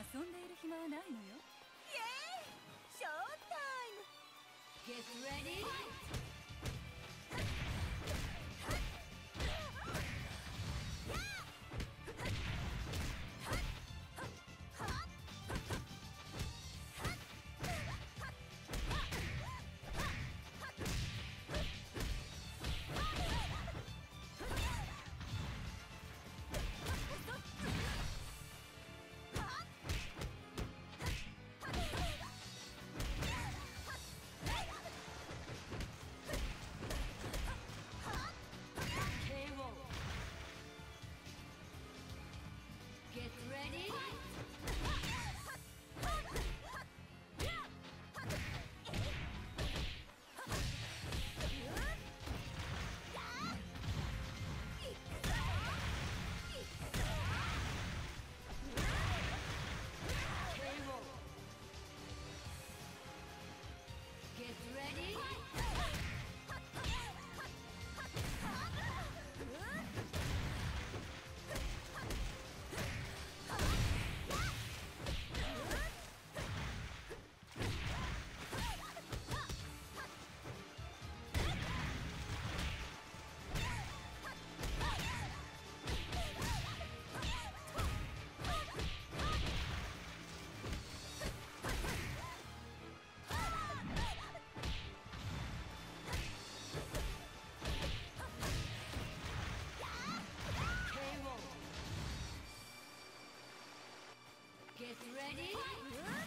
遊んでいる暇はないのよイエーイショータイム Get ready! ready?